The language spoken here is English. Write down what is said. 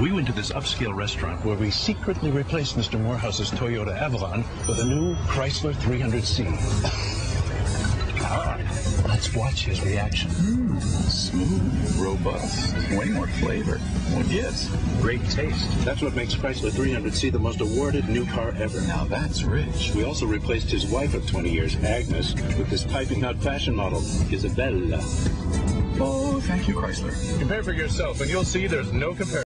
We went to this upscale restaurant where we secretly replaced Mr. Morehouse's Toyota Avalon with a new Chrysler 300C. Ah, let's watch his reaction. Smooth, robust, way more flavor. Yes, Great taste. That's what makes Chrysler 300C the most awarded new car ever. Now that's rich. We also replaced his wife of 20 years, Agnes, with this piping hot fashion model, Isabella. Oh, thank you, Chrysler. Compare for yourself, and you'll see there's no comparison.